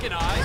fucking eye?